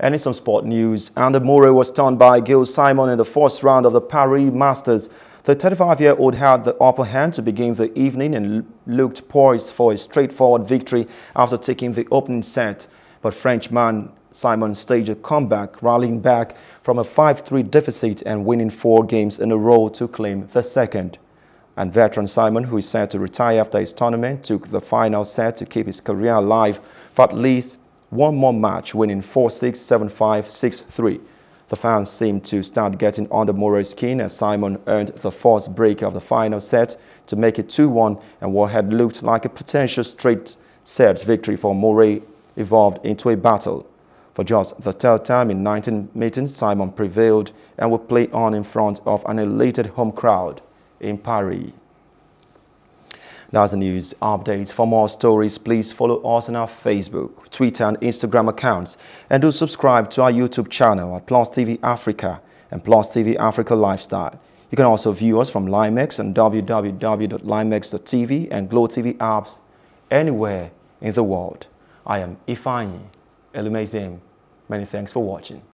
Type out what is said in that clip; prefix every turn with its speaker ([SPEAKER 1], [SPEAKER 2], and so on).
[SPEAKER 1] And in some sport news, Andy Murray was stunned by Gilles Simon in the first round of the Paris Masters. The 35-year-old had the upper hand to begin the evening and looked poised for a straightforward victory after taking the opening set. But Frenchman Simon staged a comeback, rallying back from a 5-3 deficit and winning four games in a row to claim the second. And veteran Simon, who is set to retire after his tournament, took the final set to keep his career alive for at least one more match, winning 4-6, 7-5, 6-3. The fans seemed to start getting under Murray's skin as Simon earned the first break of the final set to make it 2-1 and what had looked like a potential straight set victory for Murray evolved into a battle. For just the third time in 19 meetings, Simon prevailed and would play on in front of an elated home crowd in Paris. That's the news update. For more stories, please follow us on our Facebook, Twitter and Instagram accounts and do subscribe to our YouTube channel at Plus TV Africa and Plus TV Africa Lifestyle. You can also view us from Limex and www.limex.tv and Glow TV apps anywhere in the world. I am Ifeanyi Elumezim. Many thanks for watching.